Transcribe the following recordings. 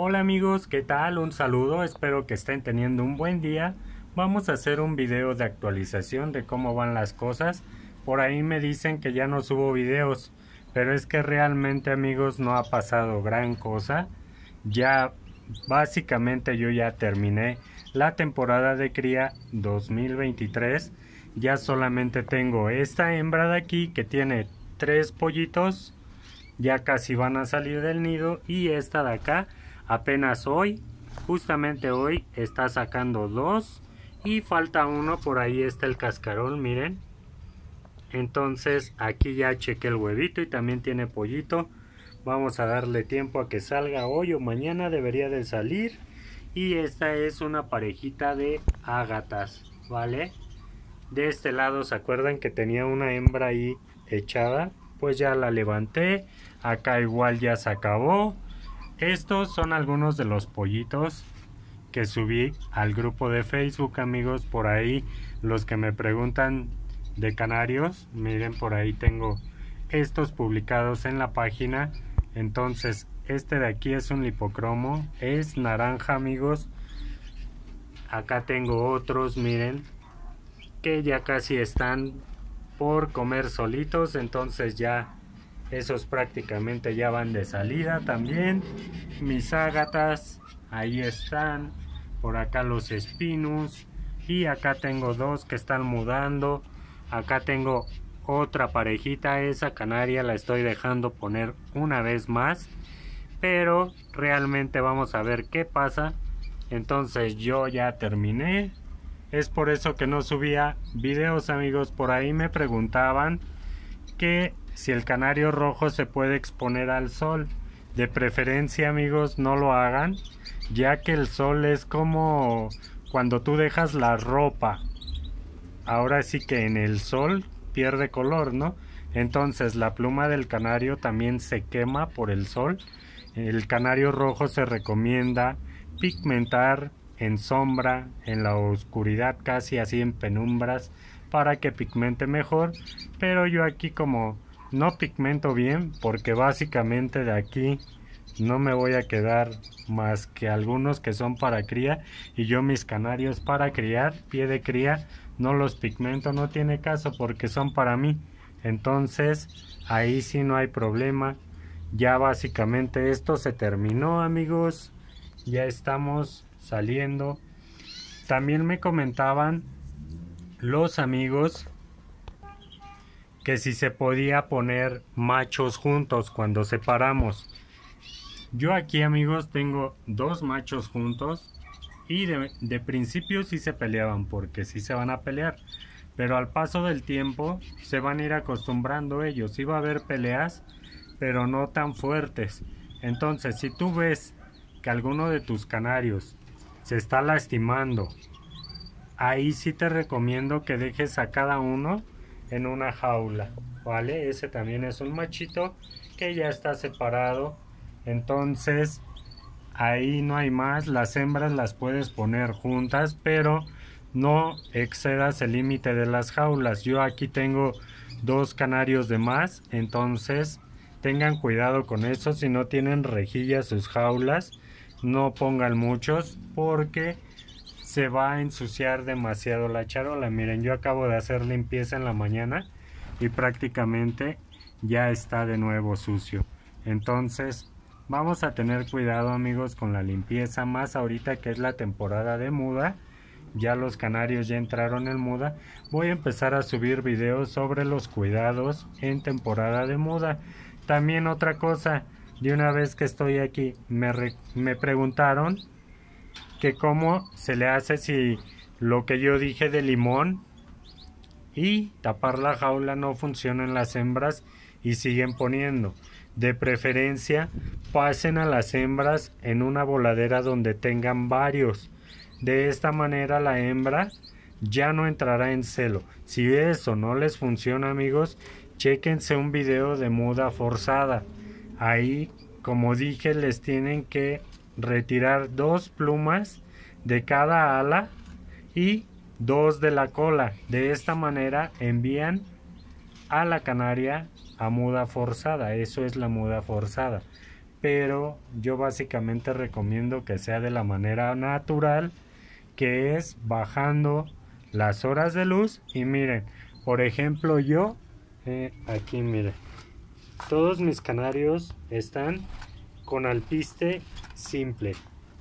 Hola amigos, ¿qué tal? Un saludo, espero que estén teniendo un buen día. Vamos a hacer un video de actualización de cómo van las cosas. Por ahí me dicen que ya no subo videos, pero es que realmente amigos no ha pasado gran cosa. Ya básicamente yo ya terminé la temporada de cría 2023. Ya solamente tengo esta hembra de aquí que tiene tres pollitos. Ya casi van a salir del nido. Y esta de acá apenas hoy, justamente hoy está sacando dos. Y falta uno, por ahí está el cascarón, miren. Entonces aquí ya chequé el huevito y también tiene pollito. Vamos a darle tiempo a que salga hoy o mañana debería de salir. Y esta es una parejita de ágatas, ¿vale? De este lado, ¿se acuerdan que tenía una hembra ahí echada? Pues ya la levanté. Acá igual ya se acabó. Estos son algunos de los pollitos que subí al grupo de Facebook, amigos. Por ahí, los que me preguntan de canarios, miren, por ahí tengo estos publicados en la página. Entonces este de aquí es un lipocromo es naranja amigos. Acá tengo otros miren que ya casi están por comer solitos. Entonces ya esos prácticamente ya van de salida también. Mis ágatas ahí están. Por acá los espinos y acá tengo dos que están mudando. Acá tengo otra parejita. Esa canaria la estoy dejando poner una vez más. Pero realmente vamos a ver qué pasa. Entonces yo ya terminé. Es por eso que no subía videos amigos. Por ahí me preguntaban que si el canario rojo se puede exponer al sol de preferencia amigos no lo hagan ya que el sol es como cuando tú dejas la ropa ahora sí que en el sol pierde color, ¿no? Entonces la pluma del canario también se quema por el sol. El canario rojo se recomienda pigmentar en sombra, en la oscuridad, casi así en penumbras, para que pigmente mejor. Pero yo aquí como no pigmento bien, porque básicamente de aquí no me voy a quedar más que algunos que son para cría y yo mis canarios para criar, pie de cría, no los pigmento, no tiene caso porque son para mí. Entonces, ahí sí no hay problema. Ya básicamente esto se terminó, amigos. Ya estamos saliendo. También me comentaban los amigos que si se podía poner machos juntos cuando separamos. Yo aquí, amigos, tengo dos machos juntos y de, principio sí se peleaban porque sí se van a pelear. Pero al paso del tiempo se van a ir acostumbrando ellos. Iba a haber peleas, pero no tan fuertes. Entonces, si tú ves que alguno de tus canarios se está lastimando, ahí sí te recomiendo que dejes a cada uno en una jaula, ¿vale? Ese también es un machito que ya está separado. Entonces, ahí no hay más, las hembras las puedes poner juntas, pero no excedas el límite de las jaulas. Yo aquí tengo dos canarios de más, entonces tengan cuidado con eso, si no tienen rejillas sus jaulas, no pongan muchos porque se va a ensuciar demasiado la charola. Miren, yo acabo de hacer limpieza en la mañana y prácticamente ya está de nuevo sucio. Entonces, Vamos a tener cuidado amigos con la limpieza, más ahorita que es la temporada de muda. Ya los canarios ya entraron en muda. Voy a empezar a subir videos sobre los cuidados en temporada de muda. También otra cosa, de una vez que estoy aquí, me, me preguntaron que cómo se le hace si lo que yo dije de limón y tapar la jaula no funciona en las hembras y siguen poniendo. De preferencia, pasen a las hembras en una voladera donde tengan varios. De esta manera la hembra ya no entrará en celo. Si eso no les funciona, amigos, chequense un video de muda forzada. Ahí, como dije, les tienen que retirar dos plumas de cada ala y dos de la cola. De esta manera envían a la canaria a muda forzada. Eso es la muda forzada. pero yo básicamente recomiendo que sea de la manera natural que es bajando las horas de luz y miren por ejemplo yo eh, aquí miren todos mis canarios están con alpiste simple.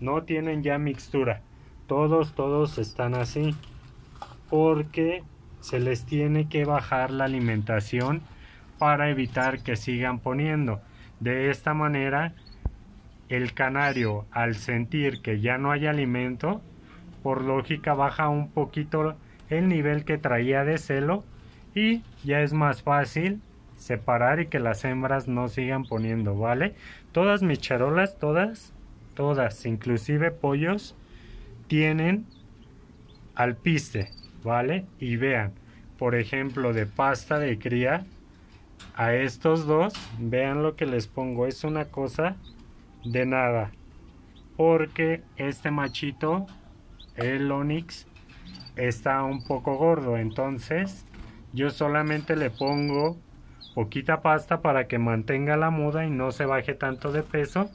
No tienen ya mixtura. Todos todos están así porque se les tiene que bajar la alimentación para evitar que sigan poniendo. De esta manera, el canario al sentir que ya no hay alimento, por lógica baja un poquito el nivel que traía de celo y ya es más fácil separar y que las hembras no sigan poniendo, ¿vale? Todas mis charolas, todas, todas, inclusive pollos, tienen alpiste, ¿vale? Y vean, por ejemplo, de pasta de cría, a estos dos, vean lo que les pongo, es una cosa de nada. Porque este machito, el Onix, está un poco gordo. Entonces, yo solamente le pongo poquita pasta para que mantenga la muda y no se baje tanto de peso.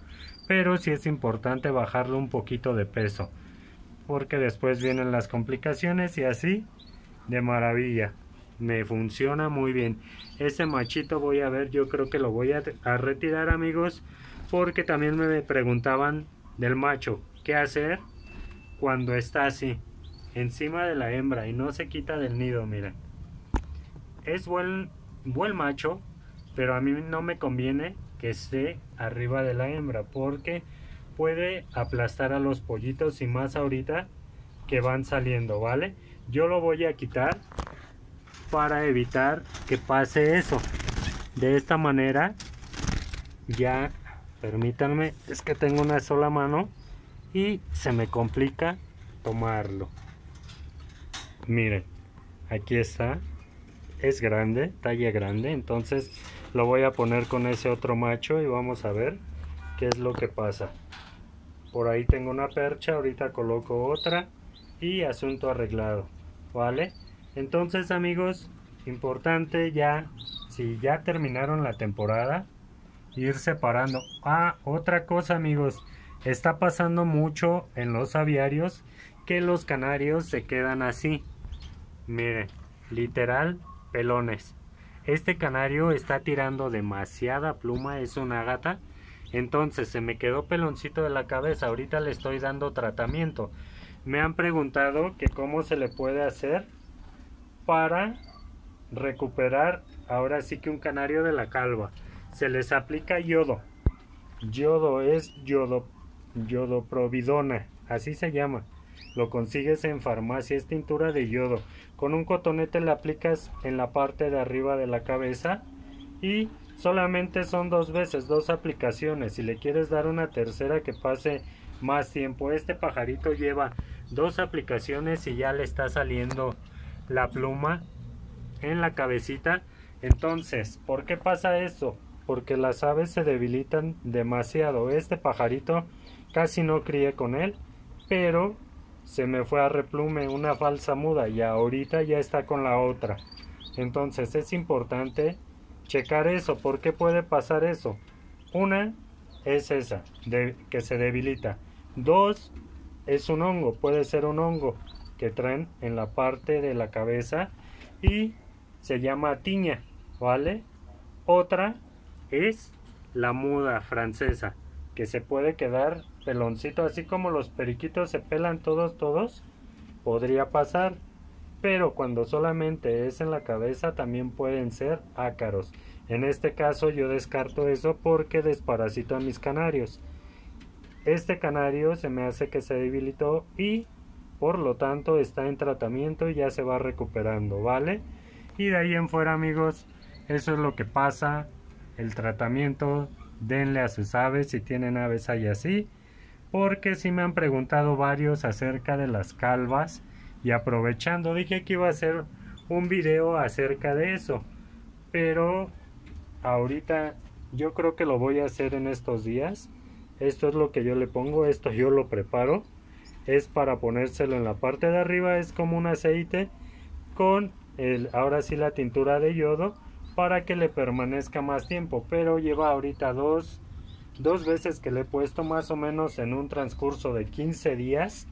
Pero sí es importante bajarle un poquito de peso. Porque después vienen las complicaciones y así, de maravilla me funciona muy bien ese machito voy a ver yo creo que lo voy a, retirar amigos porque también me preguntaban del macho qué hacer cuando está así encima de la hembra y no se quita del nido miren es buen buen macho pero a mí no me conviene que esté arriba de la hembra porque puede aplastar a los pollitos y más ahorita que van saliendo vale yo lo voy a quitar para evitar que pase eso. De esta manera ya permítanme es que tengo una sola mano y se me complica tomarlo. Miren aquí está es grande talla grande entonces lo voy a poner con ese otro macho y vamos a ver qué es lo que pasa por ahí tengo una percha ahorita coloco otra y asunto arreglado vale entonces amigos, importante ya, si ya terminaron la temporada, ir separando. Ah, otra cosa amigos, está pasando mucho en los aviarios que los canarios se quedan así. Miren, literal, pelones. Este canario está tirando demasiada pluma, es una gata. Entonces se me quedó peloncito de la cabeza, ahorita le estoy dando tratamiento. Me han preguntado que cómo se le puede hacer para recuperar ahora sí que un canario de la calva. Se les aplica yodo. Yodo es yodo, yodoprovidona, así se llama. Lo consigues en farmacia, es tintura de yodo. Con un cotonete le aplicas en la parte de arriba de la cabeza y solamente son dos veces, dos aplicaciones. Si le quieres dar una tercera que pase más tiempo, este pajarito lleva dos aplicaciones y ya le está saliendo la pluma en la cabecita. Entonces, ¿por qué pasa eso? Porque las aves se debilitan demasiado. Este pajarito casi no crié con él, pero se me fue a replume una falsa muda y ahorita ya está con la otra. Entonces es importante checar eso. ¿Por qué puede pasar eso? Una es esa, de, que se debilita. Dos, es un hongo, puede ser un hongo que traen en la parte de la cabeza y se llama tiña, ¿vale? Otra es la muda francesa, que se puede quedar peloncito, así como los periquitos se pelan todos, todos, podría pasar, pero cuando solamente es en la cabeza también pueden ser ácaros. En este caso yo descarto eso porque desparasito a mis canarios. Este canario se me hace que se debilitó y por lo tanto está en tratamiento y ya se va recuperando, ¿vale? Y de ahí en fuera amigos, eso es lo que pasa, el tratamiento, denle a sus aves si tienen aves ahí así, porque si me han preguntado varios acerca de las calvas y aprovechando dije que iba a hacer un video acerca de eso, pero ahorita yo creo que lo voy a hacer en estos días, esto es lo que yo le pongo, esto yo lo preparo, es para ponérselo en la parte de arriba es como un aceite con el ahora sí la tintura de yodo para que le permanezca más tiempo pero lleva ahorita dos dos veces que le he puesto más o menos en un transcurso de 15 días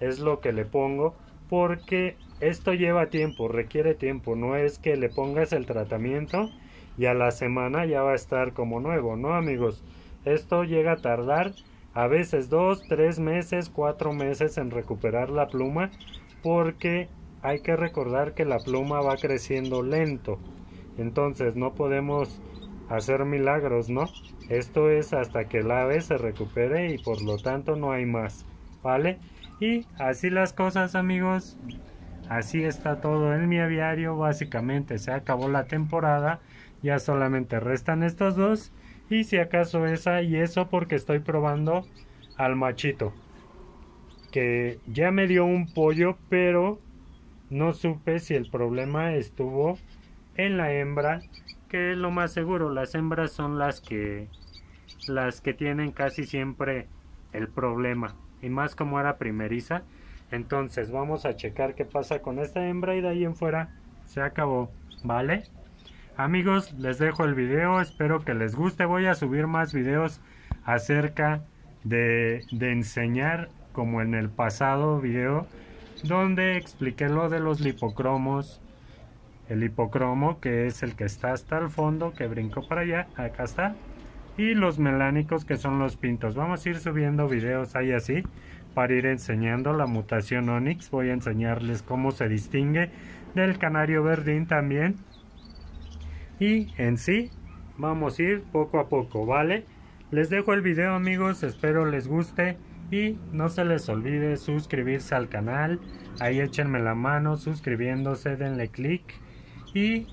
es lo que le pongo porque esto lleva tiempo, requiere tiempo, no es que le pongas el tratamiento y a la semana ya va a estar como nuevo, ¿no amigos? Esto llega a tardar a veces dos, tres meses, cuatro meses en recuperar la pluma porque hay que recordar que la pluma va creciendo lento. Entonces no podemos hacer milagros, ¿no? Esto es hasta que el ave se recupere y por lo tanto no hay más, ¿vale? Y así las cosas amigos, así está todo en mi aviario, básicamente se acabó la temporada, ya solamente restan estos dos y si acaso esa y eso porque estoy probando al machito que ya me dio un pollo pero no supe si el problema estuvo en la hembra es lo más seguro las hembras son las que las que tienen casi siempre el problema y más como era primeriza entonces vamos a checar qué pasa con esta hembra y de ahí en fuera se acabó vale Amigos, les dejo el video, espero que les guste. Voy a subir más videos acerca de, de enseñar, como en el pasado video, donde expliqué lo de los lipocromos. El hipocromo, que es el que está hasta el fondo, que brinco para allá, acá está. Y los melánicos, que son los pintos. Vamos a ir subiendo videos ahí así, para ir enseñando la mutación Onyx. Voy a enseñarles cómo se distingue del canario verdín también y en sí vamos a ir poco a poco, ¿vale? Les dejo el video amigos, espero les guste y no se les olvide suscribirse al canal, ahí échenme la mano suscribiéndose, denle click y